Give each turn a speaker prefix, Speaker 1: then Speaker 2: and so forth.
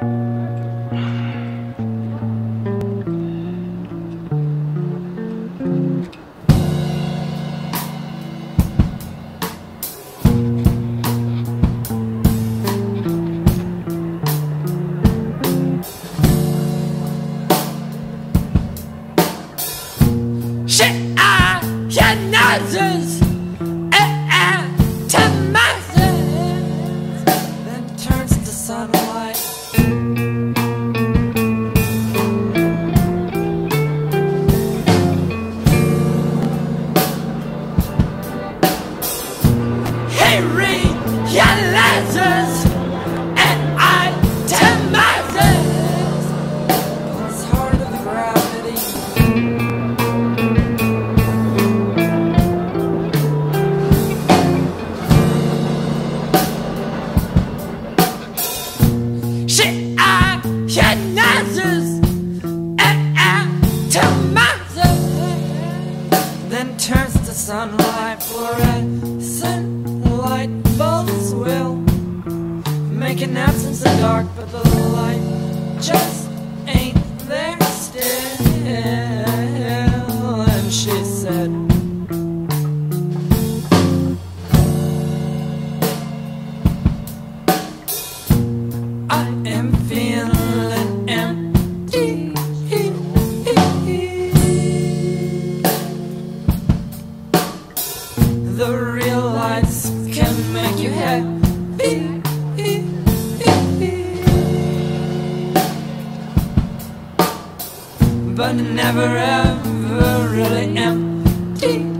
Speaker 1: Shit, I can noses turns to sunlight, fluorescent make an absence of dark, but the light just ain't there still. And she said. I am feeling empty. The real lights can make you happy. but never ever really empty.